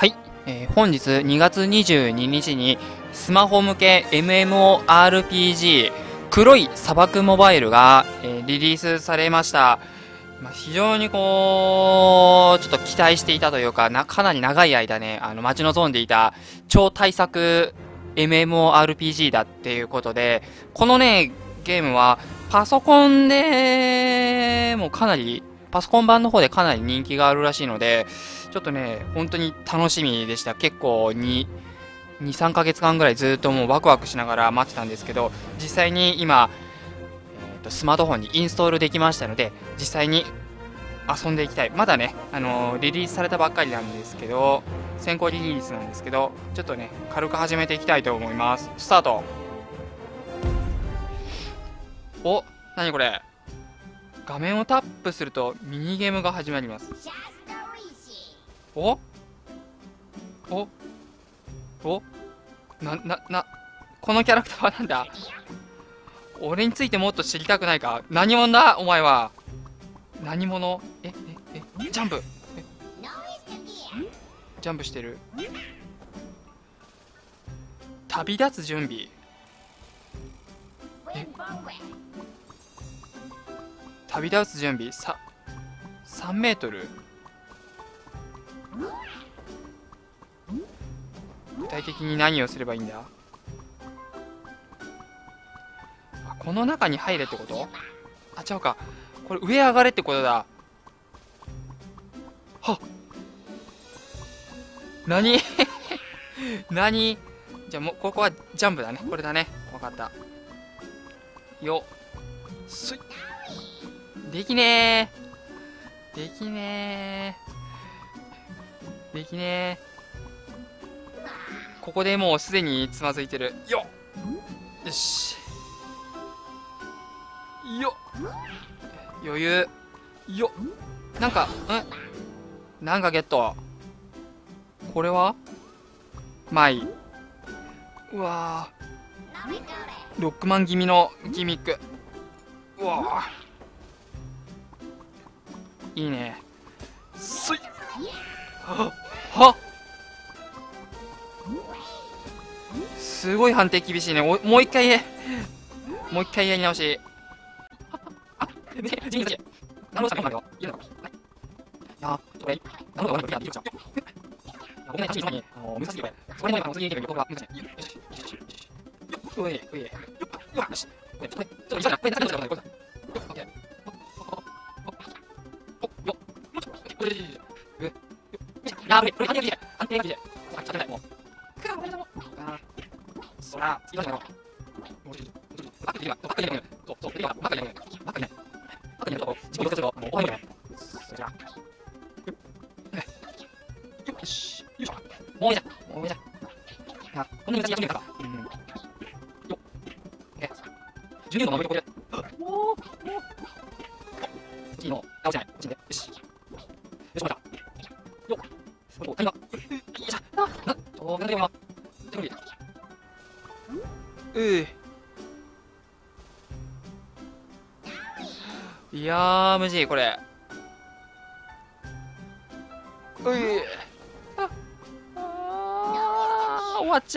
はい、えー本日2月22日にスマホ向け MMORPG 黒い砂漠モバイルが、えーリリースされました。まあ、非常にこう、ちょっと期待していたというか、なかなり長い間ね、あの、待ち望んでいた超大作 MMORPG だっていうことで、このね、ゲームはパソコンでもかなり、パソコン版の方でかなり人気があるらしいので、ちょっとね、本当に楽しみでした。結構に、2、3ヶ月間ぐらいずっともうワクワクしながら待ってたんですけど、実際に今、えーとスマートフォンにインストールできましたので、実際に遊んでいきたい。まだね、あのーリリースされたばっかりなんですけど、先行リリースなんですけど、ちょっとね、軽く始めていきたいと思います。スタートお、なにこれ画面をタップするとミニゲームが始まります。お？お？お？な、な、な、このキャラクターはなんだ？俺についてもっと知りたくないか？何者だ？お前は。何者？え、え、え、ジャンプ。ジャンプしてる？旅立つ準備。旅立つ準備？さ3メートル？具体的に何をすればいいんだ？この中に入れってこと？あ違うか。これ上上がれってことだ。はっ。何？何？じゃあもうここはジャンプだね。これだね。分かった。よ。っすい。できねー。できねー。できねーここでもうすでにつまずいてる。よっ。よし。よっ。余裕。よっ。なんかん。なんかゲット。これは？マイうわロックマン気味のギミック。うわいいね。すい。は？すごい判定厳しいねもう一回もう一回やり直しあ別に人たち何のしたのかいいのかはいいやーそれ何のか悪くやってきましいやごめんね、確かに、あの、難しいよ。それの今、次に横が難しい。よし、よし、よし、よし。よっ、うえ、うえ。よっ、よし。これ、ちょっと、ちょっと、急いだ。これ、何だこれ、これ。よっ、オッやべ、これ、安定的で、安定的で。あ、ちょっと、もう。くわ、俺だもん。あー、そら、次どうしよう。もうちょっと、バックで今、バックで今、そう、そう、今、バックで今、バックでね。バックでやると、自分の形を、もう、お前もね。そちら。よし、よいしょ。もういいじゃん。もういいじゃん。あ、こんなに難しいやつか。うん。よっ。え、12の守りここで。おおお次の、あ、落ちない。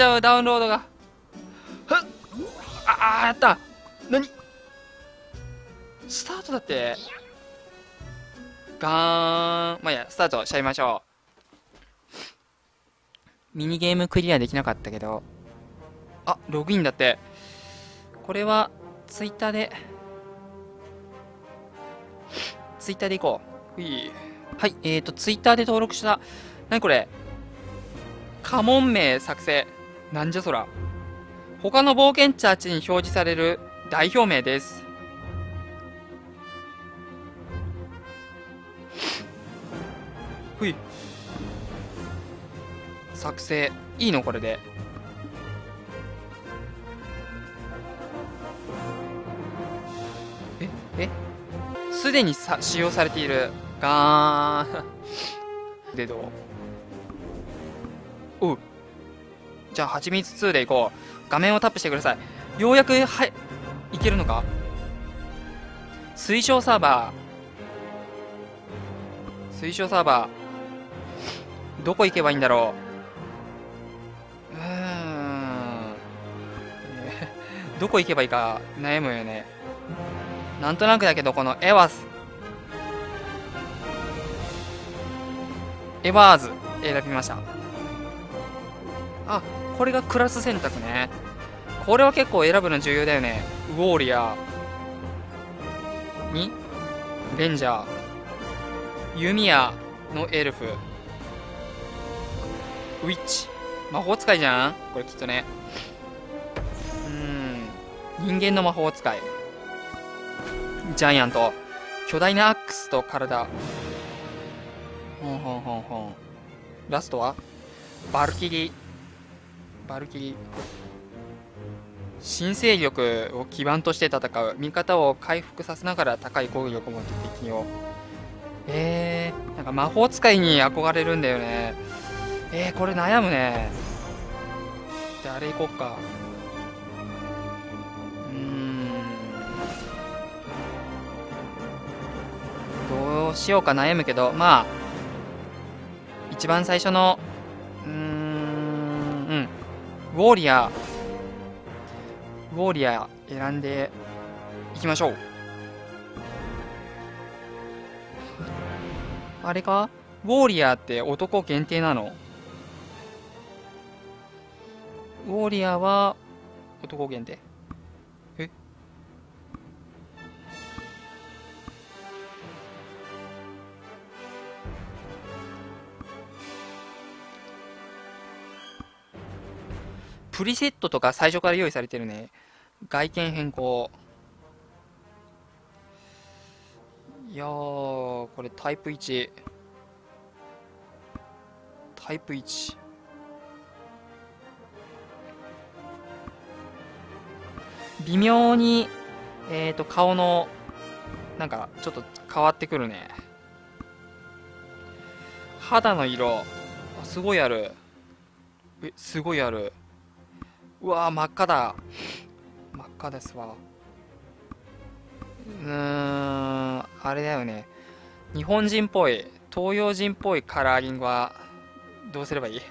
ゃうダウンロードが。はっああやった。何？スタートだって。ガーン。まあいやスタートしちゃいましょう。ミニゲームクリアできなかったけど。あログインだって。これはツイッターで。ツイッターでいこう。いはいえーとツイッターで登録した。何これ？家紋名作成。なんじゃそら。他の冒険者たちに表示される代表名です。ふい。作成。いいのこれで。え？え？すでにさ使用されている。ガーン。でどうおう？じゃあ、はちみつ2でいこう。画面をタップしてください。ようやく、はい、いけるのか？推奨サーバー。推奨サーバー。どこ行けばいいんだろう？うーん、どこ行けばいいか悩むよね。なんとなくだけどこのエワス。エワーズ選びました。あこれがクラス選択ね。これは結構選ぶの重要だよね。ウォーリアー。に？レンジャー。弓矢のエルフ。ウィッチ。魔法使いじゃん？これきっとね。うん。人間の魔法使い。ジャイアント。巨大なアックスと体。ほんほんほんほん。ラストは？バルキリー。バルキリー新勢力を基盤として戦う味方を回復させながら高い攻撃力を持って敵を。えー、なんか魔法使いに憧れるんだよね。えー、これ悩むね。であれ行こっか。うん。どうしようか悩むけど。まあ一番最初のウォーリアーウォーリアー選んでいきましょう。あれか？ウォーリアーって男限定なの？ウォーリアーは男限定。プリセットとか最初から用意されてるね。外見変更。いやこれタイプ1タイプ1微妙にえっ、ー、と顔のなんかちょっと変わってくるね。肌の色。あすごいある。えすごいある。うわー真っ赤だ。真っ赤ですわ。うーんあれだよね。日本人っぽい東洋人っぽいカラーリングはどうすればいい、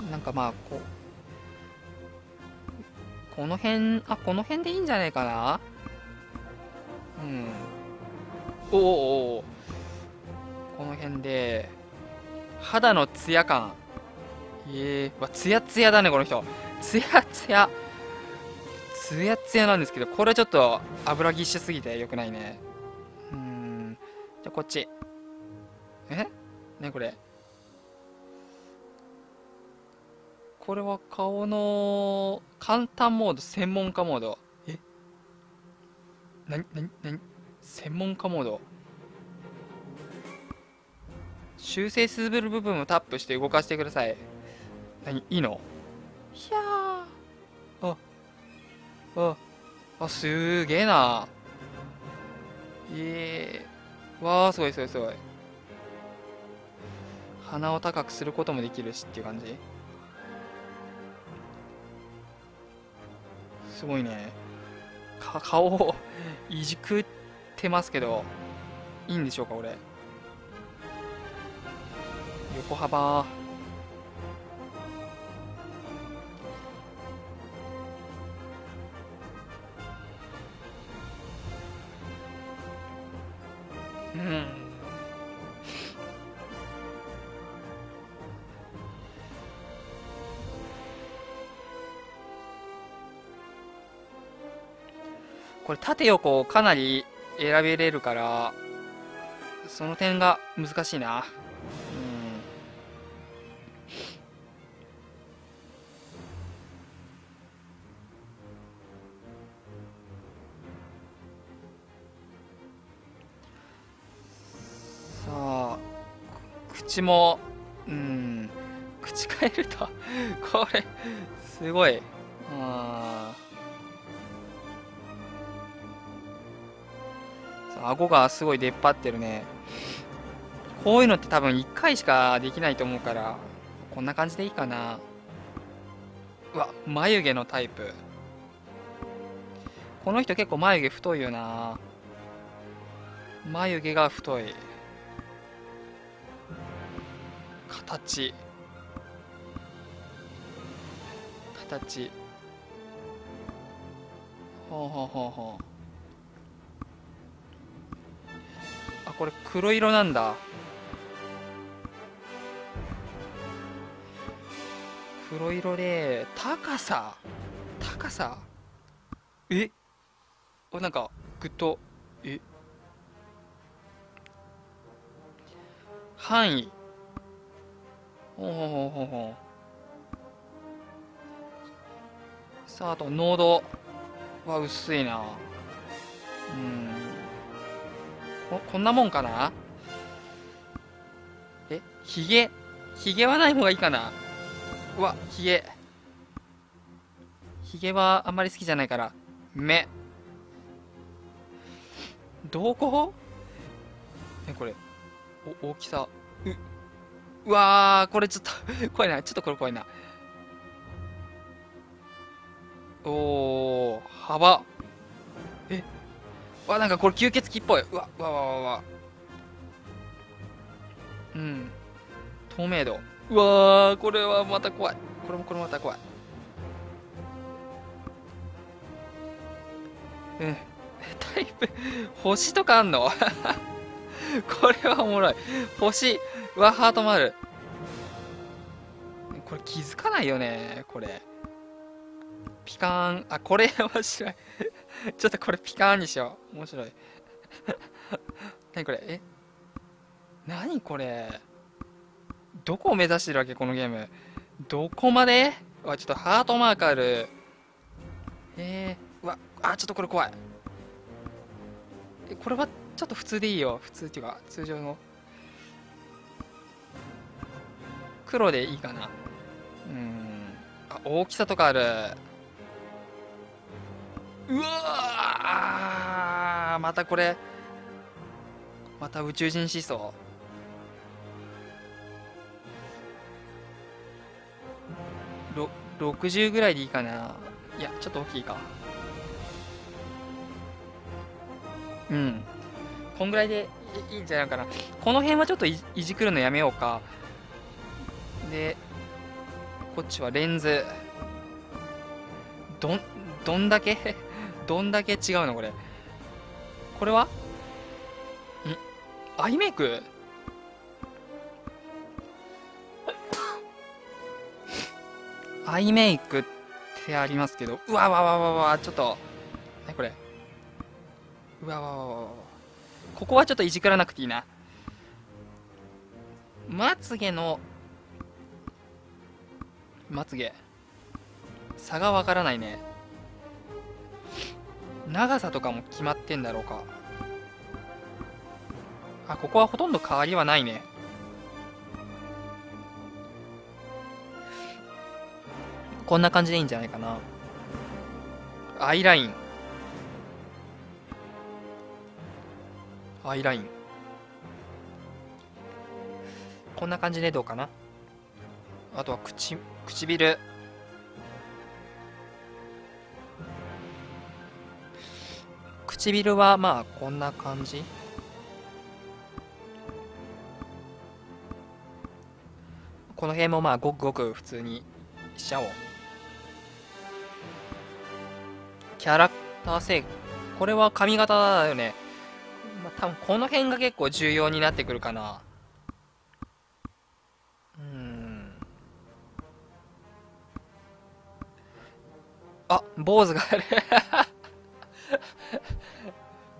うん、なんかまあこうこの辺あこの辺でいいんじゃないかな？うん。おおおこの辺で肌のツヤ感。ええー、わツヤツヤだねこの人。ツヤツヤ。ツヤツヤなんですけどこれちょっと油ぎっしゅすぎてよくないね。うん。じゃあこっち。え？ねこれ？これは顔の簡単モード。専門家モード。え？なになになに専門家モード？修正する部分をタップして動かしてください。何？いいの？ひゃー。あああすげえな。えー、わあすごいすごいすごい。鼻を高くすることもできるしっていう感じ？すごいね。か顔をいじくってますけどいいんでしょうか俺横幅。うん。これ縦横かなり選べれるからその点が難しいな。口もうん口変えると これすごい。あ顎がすごい出っ張ってるね。こういうのって多分1回しかできないと思うからこんな感じでいいかな。うわ眉毛のタイプ。この人結構眉毛太いよな。眉毛が太い。形。形。ほうほうほうほう。あこれ黒色なんだ。黒色で高さ。高さ。え？おなんかグッと。え？範囲。ほうほうほうほうほう。さああと濃度は薄いな。うん。ここんなもんかな？えひげひげはない方がいいかな？うわひげひげはあんまり好きじゃないから。目。どこえこれお大きさ。ううわーこれちょっと 怖いな。ちょっとこれ怖いな。おー幅。え？わなんかこれ吸血鬼っぽい。うわうわわわわ。うん。透明度。うわーこれはまた怖い。これもこれまた怖い。うんタイプ星とかあんの？これはおもろい。星うわハートもある。これ気づかないよねこれ。ピカーン。あこれ 面白い。ちょっとこれピカーンにしよう。面白い。何これ？え？何これ？どこを目指してるわけこのゲーム？どこまで？わちょっとハートマークある。えー、うわあちょっとこれ怖い。えこれはちょっと普通でいいよ。普通っていうか通常の。黒でいいかな。うん。あ大きさとかある。うわまたこれ。また宇宙人思想。60ぐらいでいいかな。いやちょっと大きいか。うん。こんぐらいでいいんじゃないかな。この辺はちょっといいじくるのやめようか。でこっちはレンズ。どんどんだけ？どんだけ違うのこれ？これは？ん？アイメイク？アイメイクってありますけどうわわわわわちょっと。何これ？うわわわわわ。ここはちょっといじくらなくていいな。まつげのまつげ。差がわからないね。長さとかも決まってんだろうか。あここはほとんど変わりはないね。こんな感じでいいんじゃないかな。アイライン。アイライン。こんな感じでどうかな。あとは口唇。唇はまあこんな感じ。この辺もまあごくごく普通にしちゃおう。キャラクター性。これは髪型だよね、まあ、多分この辺が結構重要になってくるかな。あ坊主が。あ る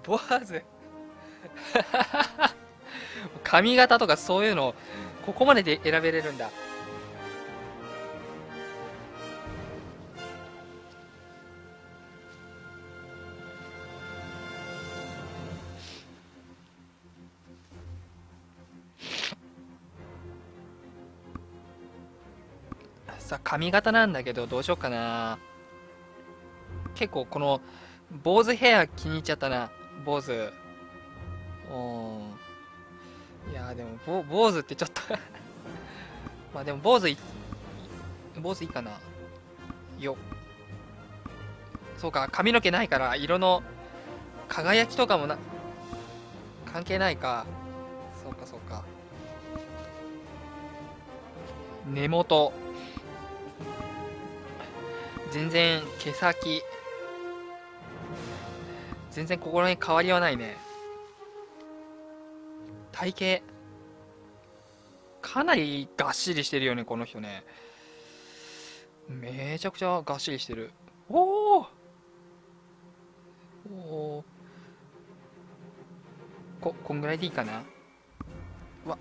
坊主。髪型とかそういうのここまでで選べれるんだ。さあ髪型なんだけどどうしようかな。結構この坊主ヘア気に入っちゃったな坊主うんいやでも坊坊主ってちょっと まあでも坊主い坊主いいかなよそうか髪の毛ないから色の輝きとかもな関係ないか。そうかそうか。根元。全然毛先。全然ここら辺変わりはないね。体型。かなりがっしりしてるよね、この人ね。めちゃくちゃがっしりしてる。おおおおこ、こんぐらいでいいかなわ。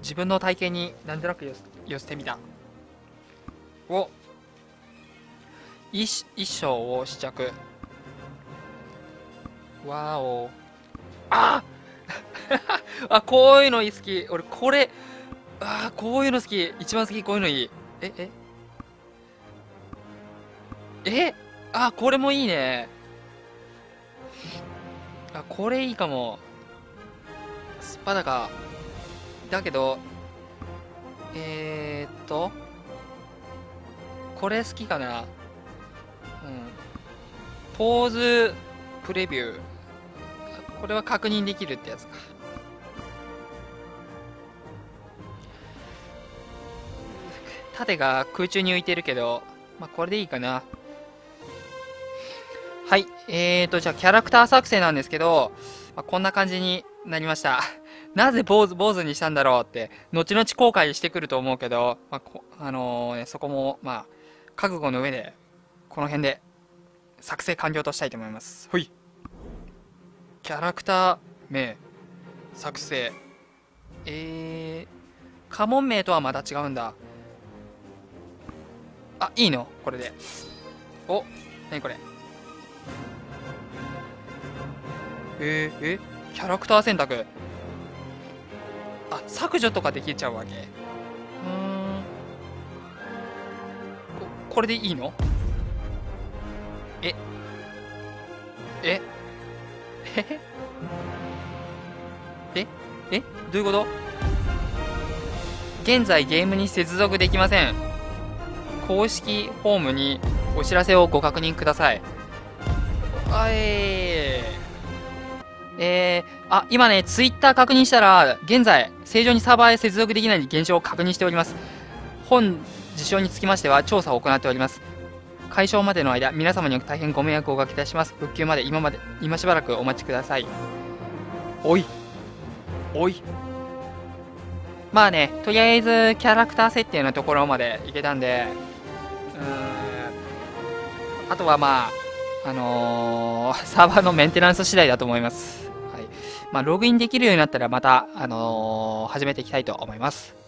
自分の体型になんとなく寄せ寄せてみた。お衣衣装を試着。わお。あ あこういうのいい好き。俺、これ、あ、こういうの好き。一番好き、こういうのいい。え、え？え？あ、これもいいね。あ、これいいかも。スパダか。だけど、えー、っと、これ好きかな。うん。ポーズプレビュー。これは確認できるってやつか。盾が空中に浮いてるけど、まあ、これでいいかな。はい。えーと、じゃあ、キャラクター作成なんですけど、まあ、こんな感じになりました。なぜ坊主、坊主にしたんだろうって、後々後悔してくると思うけど、まあ、こあのー、ね、そこも、まあ、覚悟の上で、この辺で、作成完了としたいと思います。ほい。キャラクター名、作成。えー、家紋名とはまた違うんだ。あ、いいの？これで。お、なにこれ？えー、えキャラクター選択。あ、削除とかできちゃうわけ。うん。こ、これでいいの？ええ？えええどういうこと？現在ゲームに接続できません。公式ホームにお知らせをご確認ください。はい。えー、あ、今ね、ツイッター確認したら、現在、正常にサーバーへ接続できない現象を確認しております。本事象につきましては、調査を行っております。解消までの間、皆様に大変ご迷惑をおかけいたします。復旧まで今まで、今しばらくお待ちください。おい。おい。まあね、とりあえず、キャラクター設定のところまでいけたんで、あとはまあ、あのー、サーバーのメンテナンス次第だと思います。はい。まあ、ログインできるようになったらまた、あのー、始めていきたいと思います。